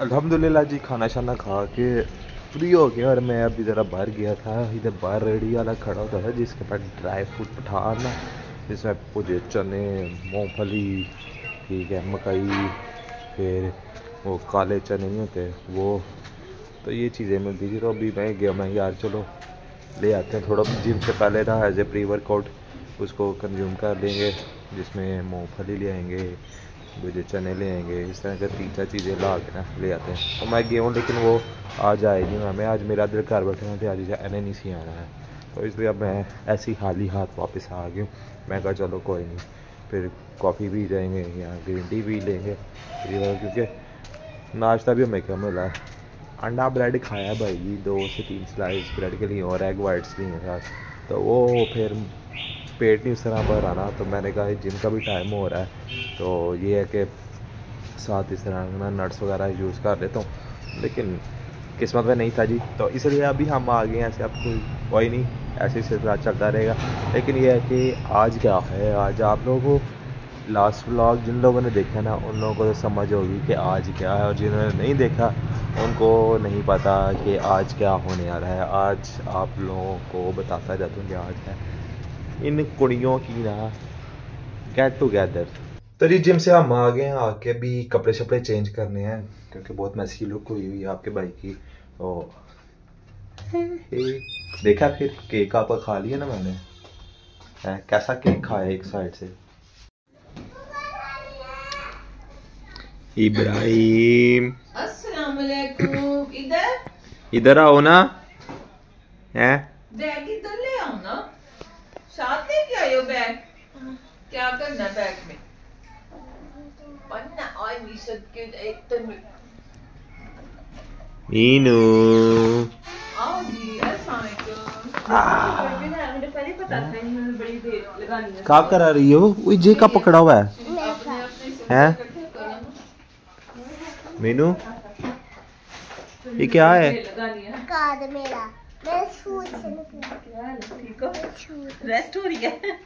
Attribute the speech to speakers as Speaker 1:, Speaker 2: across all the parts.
Speaker 1: अल्हम्दुलिल्लाह जी खाना शाना खा के फ्री हो गया और मैं अभी ज़रा बाहर गया था। इधर बाहर रेडी वाला खड़ा होता था जिसके पास ड्राई फ्रूट, पठान, जिसमें मुझे चने, मूँगफली, ठीक है, मकई, फिर वो काले चने नहीं होते, वो तो ये चीज़ें मिलती थी। तो अभी मैं गया, मैं यार चलो ले आते हैं थोड़ा, जिम से पहले ना एज ए प्री वर्कआउट उसको कंज्यूम कर लेंगे, जिसमें मूँगफली ले आएँगे मुझे चने ले आएँगे। इस तरह का तीन चार चीज़ें ला के ना ले आते हैं। तो मैं गया हूँ लेकिन वो आज आए नहीं हमें। आज मेरा दिल घर बैठे हैं तो आज एन नहीं सी आना है। तो इसलिए अब मैं ऐसी खाली हाथ वापस आ गया हूँ। मैं कहा, चलो, कोई नहीं। फिर कॉफ़ी भी जाएँगे, या ग्रीन टी भी लेंगे। क्योंकि नाश्ता भी हमें क्या मिला है? अंडा ब्रेड खाया भाई जी, दो से तीन स्लाइस ब्रेड के लिए और एग वाइट्स लिए तो वो फिर पेट नहीं उस तरह भर आना तो मैंने कहा जिम का भी टाइम हो रहा है। तो ये है कि साथ इस तरह ना नट्स वगैरह यूज़ कर लेता हूँ। लेकिन किस्मत में नहीं था जी। तो इसलिए अभी हम आ गए ऐसे अब कोई कोई नहीं। ऐसे सिलसिला चलता रहेगा। लेकिन ये है कि आज क्या है? आज आप लोगों को लास्ट व्लॉग जिन लोगों ने देखा ना, उन लोगों को तो समझ होगी कि आज क्या है। और जिन्होंने नहीं देखा, उनको नहीं पता कि आज क्या होने आ रहा है। आज आप लोगों को बताता जाता हूँ कि आज है। इन कुड़ियों की ना गेट टुगेदर तो जी जिम से हम आ गए हैं आके भी कपड़े शपड़े चेंज करने हैं क्योंकि बहुत मैसी लुक हुई हुई है आपके भाई की। तो देखा फिर केक आपका खा लिया ना मैंने? है, कैसा केक खाया एक साइड से? इब्राहिम।
Speaker 2: अस्सलाम वालेकुम इधर?
Speaker 1: इधर आओ ना। हैं
Speaker 2: बैग इधर ले आओ ना आयो बैग? क्या करना बैग में? पन्ना और निसत के एक तो
Speaker 1: मीनू।
Speaker 2: आओ जी अस्सलाम वालेकुम मुझे पहले पता था इन्होंने बड़ी देर लगानी है
Speaker 1: क्या करा रही हो? वो जे का पकड़ा हुआ है। हैं?
Speaker 2: इकट्ठे करो ना।
Speaker 1: मीनू? ये क्या है?
Speaker 2: है
Speaker 3: कार्ड मेरा।
Speaker 2: हो रेस्ट हो रही है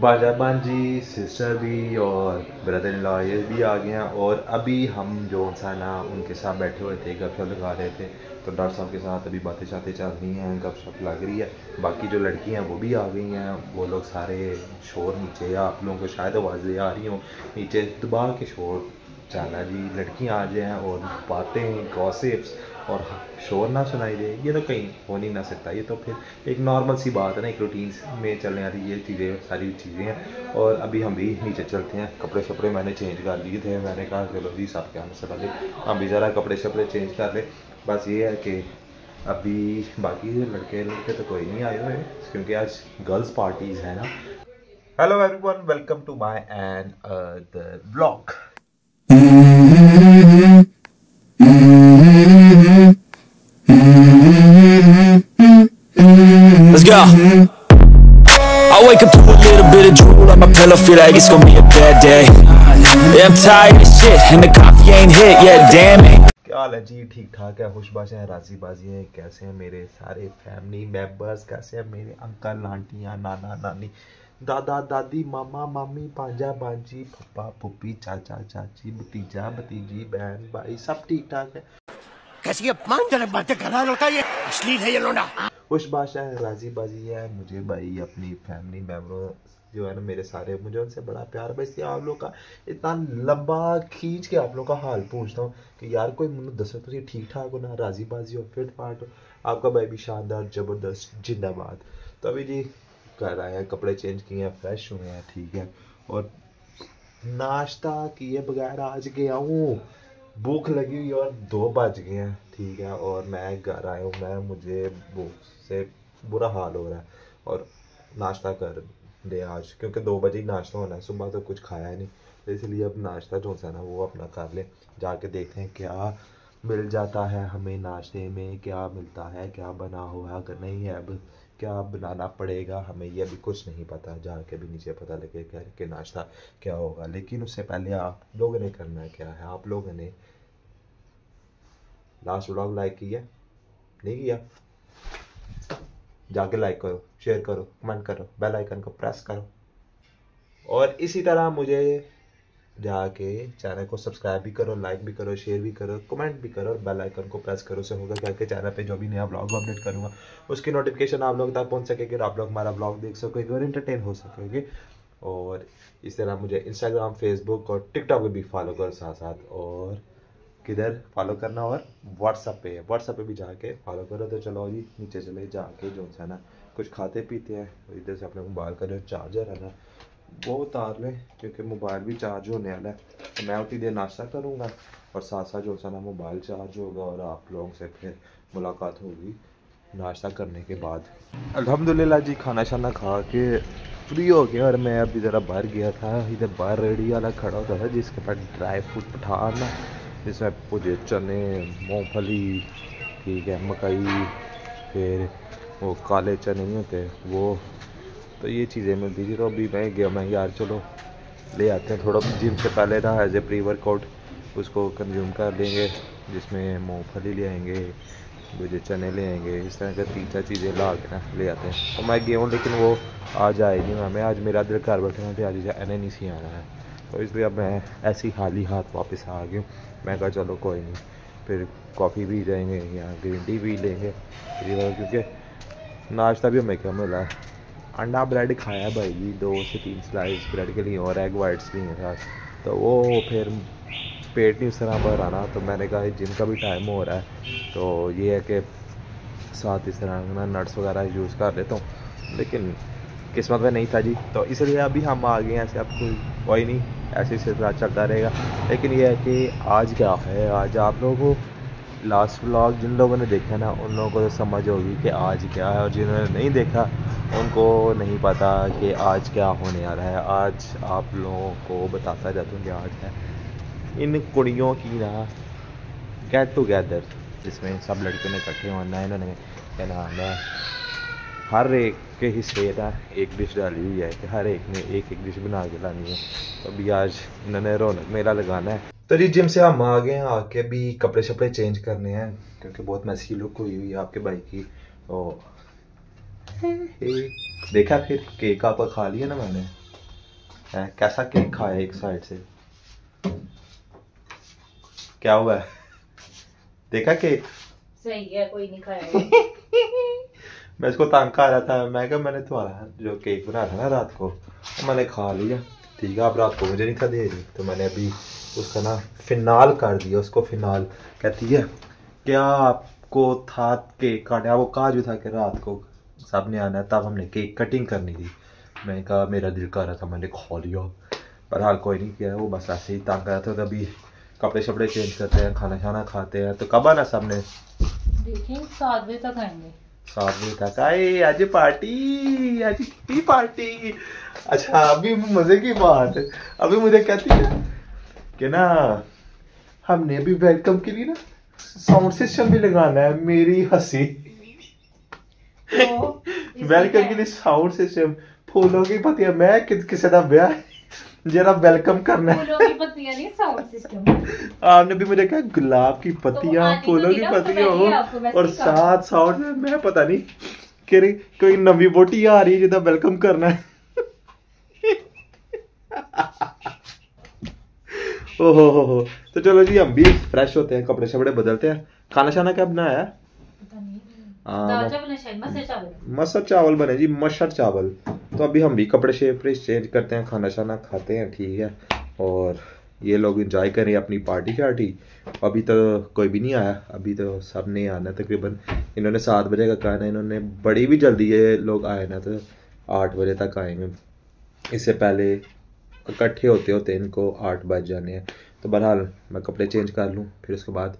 Speaker 1: बाजा बांजी सिस्टर भी और ब्रदर इन लॉ ये भी आ गए हैं और अभी हम जो सा ना उनके साथ बैठे हुए थे गपशप लगा रहे थे तो डॉक्टर साहब के साथ अभी बातें शातें चल रही हैं गपशप लग रही है। बाकी जो लड़कियाँ हैं वो भी आ गई हैं वो लोग सारे शोर नीचे या आप लोगों को शायद आवाज़ें आ रही हों नीचे दबा के शोर। चला जी लड़कियाँ आ जाएँ और बातें गॉसिप्स और शोर ना सुनाई दे, ये तो कहीं हो नहीं ना सकता। ये तो फिर एक नॉर्मल सी बात है ना, एक रूटीन में चलने वाली ये चीज़ें, सारी चीज़ें हैं। और अभी हम भी नीचे चलते हैं, कपड़े शपड़े मैंने चेंज कर लिए थे, मैंने कहा, चलो जी साहब क्या से पहले हम भी ज़रा कपड़े शपड़े चेंज कर ले। बस ये है कि अभी बाकी लड़के लड़के तो कोई नहीं आए हुए क्योंकि आज गर्ल्स पार्टीज़ है ना। Hello everyone welcome to my and the blog
Speaker 4: Go. I wake up to a little bit of drool on my pillow, feel like it's gonna be a bad day. Yeah, I'm tired of shit, and the coffee ain't hit yet, damn it.
Speaker 1: क्या हाल है जी ठीक ठाक है खुशबाश हैं राज़ी बाजी हैं कैसे हैं मेरे सारे फैमिली मेंबर्स कैसे हैं मेरे अंकल आंटियाँ नाना नानी दादा दादी मामा मामी भांजा भांजी पप्पा पुप्पी चाचा चाची भतीजा भतीजी बहन भाई सब ठीक ठाक है
Speaker 5: कैसी अपमानजनक बातें कर रहा है लड़का ये अश्लील है ये लोना
Speaker 1: खुशबाश है राज़ी बाजी है, मुझे भाई अपनी फैमिली मेम्बरों जो है ना मेरे सारे, मुझे उनसे बड़ा प्यार। बस ये आप लोग का इतना लंबा खींच के आप लोग का हाल पूछता हूँ कि यार कोई मुझे दसो तो ठीक ठाक हो ना राज़ी बाजी हो फिट फाट हो, आपका भाई भी शानदार, ज़बरदस्त, जिंदाबाद। तो अभी जी कर आए हैं, कपड़े चेंज किए हैं फ्रेश हुए हैं, ठीक है। और नाश्ता किए बगैर आज गया हूँ। भूख लगी हुई और दो बज गए हैं, ठीक है, और मैं घर आया हूँ, मैं, मुझे भूख से बुरा हाल हो रहा है और नाश्ता कर दे आज, क्योंकि दो बजे ही नाश्ता होना है, सुबह तो कुछ खाया ही नहीं तो इसलिए अब नाश्ता जो सा ना, वो अपना कर ले, जाके देखते हैं क्या मिल जाता है हमें नाश्ते में, क्या मिलता है, क्या बना हुआ अगर नहीं है अब क्या बनाना पड़ेगा, हमें ये अभी कुछ नहीं पता जाके भी नीचे पता लगेगा कि नाश्ता क्या होगा। लेकिन उससे पहले आप लोगों ने करना क्या है? आप लोगों ने लास्ट व्लॉग लाइक किया नहीं किया? जाके लाइक करो शेयर करो कमेंट करो बेल आइकन को प्रेस करो। और इसी तरह मुझे जाके चैनल को सब्सक्राइब भी करो लाइक भी करो शेयर भी करो कमेंट भी करो और बेल आइकन को प्रेस करो से होगा क्या चैनल पे जो भी नया ब्लॉग अपडेट करूँगा, उसकी नोटिफिकेशन आप लोग तक पहुँच सकेगी और आप लोग हमारा ब्लॉग देख सकोगे और इंटरटेन हो सकोगे। और इस तरह मुझे इंस्टाग्राम फेसबुक और टिकटॉक पर भी फॉलो करो साथ साथ और किधर फॉलो करना और व्हाट्सअप पे व्हाट्सअप पे भी जाके फॉलो करो। तो चलो जी, नीचे चले जाके जो है ना, कुछ खाते पीते हैं, इधर से अपने मोबाइल का जो चार्जर है ना वो उतार लें, क्योंकि मोबाइल भी चार्ज होने वाला है। तो मैं उतनी देर नाश्ता करूँगा और साथ साथ जो है ना मोबाइल चार्ज होगा और आप लोगों से फिर मुलाकात होगी नाश्ता करने के बाद। अल्हम्दुलिल्लाह जी खाना शाना खा के फ्री हो गया और मैं अभी ज़रा बाहर गया था। इधर बाहर रेडी वाला खड़ा होता था जिसके पास ड्राई फ्रूट पठान जिसमें मुझे चने, मूँगफली, ठीक है, मकई, फिर वो काले चने नहीं होते, वो तो ये चीज़ें मिलती थी तो अभी मैं गया, मैं यार चलो ले आते हैं थोड़ा जिम से पहले ना एज ए प्री वर्कआउट उसको कंज्यूम कर लेंगे, जिसमें मूँगफली ले आएँगे, मुझे चने ले आएँगे, इस तरह का तीन चार चीज़ें ला के ना ले आते हैं। तो मैं गया हूँ, लेकिन वो आज आए नहीं हमें, आज मेरा दिल घर बैठे हैं आज एन एन सी आना है। तो इसलिए अब मैं ऐसी खाली हाथ वापस आ गया हूँ। मैं कहा चलो कोई नहीं, फिर कॉफ़ी भी जाएँगे, या ग्रीन टी भी लेंगे क्योंकि नाश्ता भी हमें क्या मिला है? अंडा ब्रेड खाया भाई जी, दो से तीन स्लाइस ब्रेड के लिए और एग वाइट्स लिए साथ। तो वो फिर पेट नहीं उस तरह भर आना तो मैंने कहा जिम का भी टाइम हो रहा है। तो ये है कि साथ इस तरह ना नट्स वगैरह यूज़ कर लेता हूँ। लेकिन किस्मत में नहीं था जी। तो इसलिए अभी हम आ गए ऐसे अब कोई कोई नहीं, ऐसे सिलसिला चलता रहेगा। लेकिन ये है कि आज क्या है? आज आप लोगों को लास्ट व्लॉग जिन लोगों ने देखा ना, उन लोगों को तो समझ होगी कि आज क्या है, और जिन्होंने नहीं देखा, उनको नहीं पता कि आज क्या होने आ रहा है। आज आप लोगों को बताता जाता हूँ कि आज है। इन कुड़ियों की ना गेट टुगेदर जिसमें सब लड़कियों ने इकट्ठे होना है, इन्होंने क्या नाम है हर एक के हिस्से का एक डिश डाली हुई है कि हर एक ने एक एक डिश बना के लानी है। तो अभी आज इन्होंने रौनक मेला लगाना है। तो जी जिम से हम आ गए हैं आके भी कपड़े शपड़े चेंज करने हैं क्योंकि बहुत मैसी लुक हुई हुई है आपके भाई की। तो देखा फिर केक आपका खा लिया ना मैंने? है कैसा केक खाया एक साइड से? क्या हुआ? है देखा केक
Speaker 2: सही है कोई नहीं खाया।
Speaker 1: मैं इसको तंग कर रहा था। मैं क्या मैंने तुम्हारा जो केक बनाया था ना रात को वो मैंने खा लिया। ठीक है, आप रात को मुझे नहीं था दे रही तो मैंने अभी उसका ना फिनाल कर दिया, उसको फिनाल कहती है क्या आपको था केक काटना वो काजू था कि रात को सबने आना तब हमने केक कटिंग करनी थी। मैंने कहा, मेरा दिल कर रहा था, मैंने खा लिया। पर हाल कोई नहीं किया, वो बस ऐसे ही तंग कर रहा था। तो अभी कपड़े शपड़े चेंज करते हैं खाना खाना खाते हैं तो कब आना सबने?
Speaker 2: देखें, सात बजे तक आएँगे।
Speaker 1: बजे तक आज पार्टी आज कितनी पार्टी? अच्छा अभी मज़े की बात अभी मुझे कहती है कि ना हमने भी वेलकम के लिए ना साउंड सिस्टम भी लगाना है मेरी हँसी। वेलकम के लिए साउंड सिस्टम फूलों की पतिया मैं किसी का ब्याह जरा वेलकम करना है।
Speaker 2: फूलों की पत्तियाँ नहीं साउंड सिस्टम
Speaker 1: आपने भी मुझे कहा गुलाब की पत्तियाँ
Speaker 2: तो
Speaker 1: फूलों की पत्तियाँ हो और साथ साउंड में मैं पता नहीं कि रे, कोई नवी बोटी आ रही है जिदा वेलकम करना है। ओहो हो हो तो चलो जी हम भी फ्रेश होते हैं कपड़े शपड़े बदलते हैं। खाना शाना क्या बनाया? है मसर चावल। बने जी मशर चावल। तो अभी हम भी कपड़े शेपड़े चेंज करते हैं खाना शाना खाते हैं ठीक है। और ये लोग इंजॉय करें अपनी पार्टी शार्टी। अभी तो कोई भी नहीं आया अभी तो सबने आना तकरीबन। इन्होंने सात बजे का कहना इन्होंने बड़ी भी जल्दी ये लोग आए ना तो आठ बजे तक आएँगे। इससे पहले इकट्ठे होते होते इनको आठ बज जाने हैं। तो बहरहाल मैं कपड़े चेंज कर लूँ फिर उसके बाद।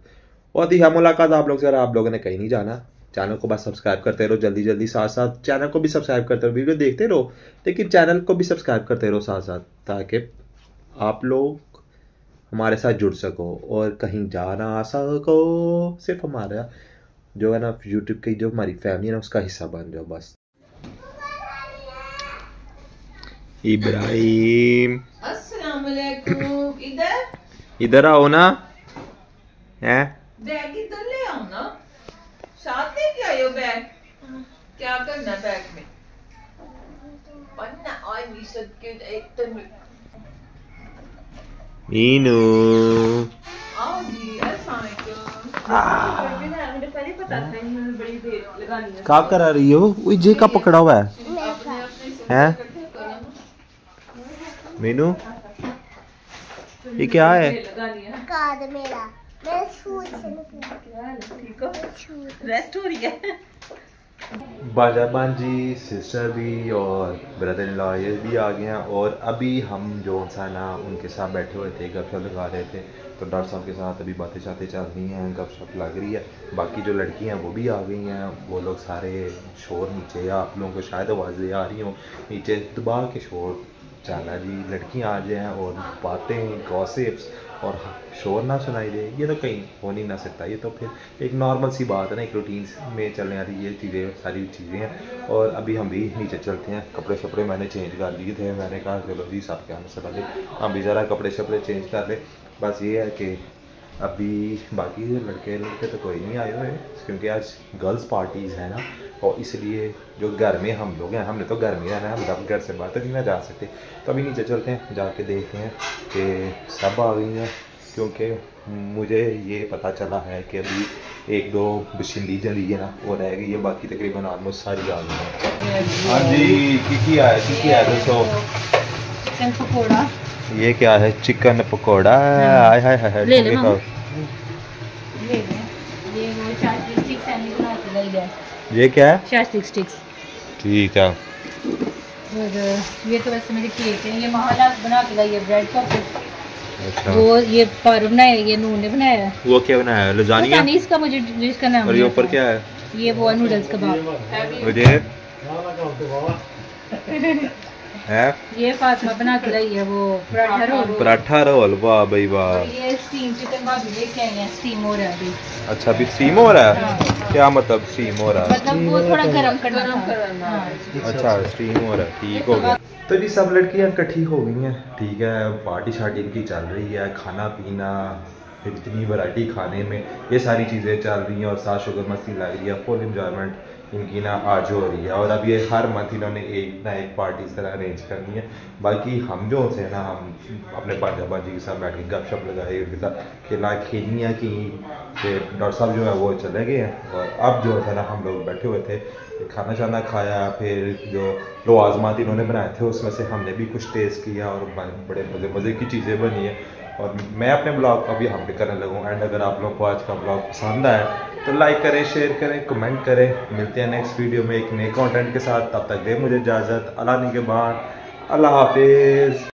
Speaker 1: और दी है मुलाकात आप लोग से अगर आप लोगों ने कहीं नहीं जाना। चैनल को बस सब्सक्राइब करते रहो जल्दी जल्दी साथ साथ चैनल को भी सब्सक्राइब करते रहो वीडियो देखते रहो लेकिन चैनल को भी सब्सक्राइब करते रहो साथ साथ ताकि आप लोग हमारे साथ जुड़ सको और कहीं जा ना आ सको सिर्फ़ हमारा जो है ना यूट्यूब की जो हमारी फैमिली है ना उसका हिस्सा बन जाओ बस। इब्राहिम।
Speaker 2: इधर?
Speaker 1: इधर आओ ना। हैं
Speaker 2: बैग इधर ले आओ ना आयो बैग? क्या करना बैग में? पन्ना और नहीं सकते एक तो
Speaker 1: मीनू।
Speaker 2: आओ जी अस्सलाम
Speaker 6: मुझे पहले पता था इन्होंने बड़ी देर लगानी है
Speaker 1: क्या करा रही हो? जे का पकड़ा हुआ है हैं मीनू? ये क्या है?
Speaker 6: है
Speaker 3: कार्ड मेरा।
Speaker 6: रेस्ट हो रही है।
Speaker 1: बाजा बांजी सिस्टर भी और ब्रदर इन लॉ ये भी आ गए हैं और अभी हम जो सा ना उनके साथ बैठे हुए थे, गपशप लगा रहे थे तो डॉक्टर साहब के साथ अभी बातें शातें चल रही हैं, गपशप लग रही है। बाकी जो लड़की हैं वो भी आ गई हैं, वो लोग सारे शोर नीचे या आप लोगों को शायद आवाज़ें आ रही हों, नीचे दबा के शोर जाना जी लड़कियाँ आ जाएँ और बातें गॉसिप्स और शोर ना सुनाई दे। ये तो कहीं हो नहीं ना सकता। ये तो फिर एक नॉर्मल सी बात है ना, एक रूटीन में चलने वाली ये चीज़ें, सारी चीज़ें हैं। और अभी हम भी नीचे चलते हैं। कपड़े शपड़े मैंने चेंज कर लिए थे। मैंने कहा, चलो जी साहब के आने से पहले हम भी ज़रा कपड़े शपड़े चेंज कर ले। बस ये है कि अभी बाकी लड़के लड़के तो कोई नहीं आए हुए क्योंकि आज गर्ल्स पार्टीज़ हैं ना। और इसलिए जो घर में हम लोग हैं हमने तो घर में रहना है हम घर से बाहर तो नहीं ना जा सकते। तो अभी नीचे चलते हैं जाके देखते हैं कि सब आ गई हैं क्योंकि मुझे ये पता चला है कि अभी एक दो बशिंदी जली है ना वो रह गई है बाकी तकरीबन ऑलमोस्ट सारी आ गई हैं। हाँ जी की की है की की है दसो।
Speaker 6: चिकन पकोड़ा।
Speaker 1: ये क्या है? चिकन पकौड़ा। हाय हाय हाय
Speaker 6: ले ले
Speaker 1: तुम भी
Speaker 6: मामा।
Speaker 1: खाओ।
Speaker 6: ले ले ये वो शास्त्रिक स्टिक्स है बना के लाई है
Speaker 1: ये क्या है?
Speaker 6: शास्त्रिक स्टिक्स
Speaker 1: ठीक है।
Speaker 6: और ये तो वैसे मेरे केक है। ये महाला बना के लाई है ब्रेड पॉकेट
Speaker 1: अच्छा।
Speaker 6: वो ये पर बनाया है, ये नून ने बनाया है।
Speaker 1: वो क्या बनाया है? लजानिया?
Speaker 6: नहीं इसका मुझे इसका नाम
Speaker 1: और ये ऊपर क्या है?
Speaker 6: ये वो नूडल्स कबाब
Speaker 1: और ये है।
Speaker 6: ये फातिमा बना के लाई है वो पराठा रोल।
Speaker 1: पराठा रोल वाह भाई वाह।
Speaker 6: ये स्टीम चिकन भाभी लेके आई है स्टीम हो रहा है अभी।
Speaker 1: अच्छा अभी स्टीम हो? रहा है। क्या मतलब स्टीम हो रहा है?
Speaker 6: मतलब वो थोड़ा गरम करना हाँ।
Speaker 1: अच्छा स्टीम हो रहा है ठीक हो गया। तो जी सब लड़कियाँ इकट्ठी हो गई हैं। ठीक है पार्टी शार्टी इनकी चल रही है खाना पीना फिर इतनी वैरायटी खाने में ये सारी चीज़ें चल रही हैं और साथ शुगर मस्ती लग रही है फुल इंजॉयमेंट इनकी ना आज हो रही है और अब ये हर मंथ इन्होंने एक ना एक पार्टी इस तरह अरेंज करनी है। बाकी हम जो होते हैं ना, हम अपने बाजा बाजी के साथ बैठ के गपशप लगाए उनके साथ खेला, खेलियाँ की। डॉक्टर साहब जो है वो चले गए हैं और अब जो है ना, हम लोग बैठे हुए थे। खाना शाना खाया, फिर जो लवाजमात इन्होंने बनाए थे, उसमें से हमने भी कुछ टेस्ट किया और बड़े मज़े मज़े की चीज़ें बनी है। और मैं अपने ब्लॉग का भी हम भी करने लगूँ। एंड अगर आप लोग को आज का ब्लॉग पसंद आया तो लाइक करें शेयर करें कमेंट करें। मिलते हैं नेक्स्ट वीडियो में एक नए कंटेंट के साथ। तब तक दे मुझे इजाज़त। अल्लाह के बाद अल्लाह हाफिज़।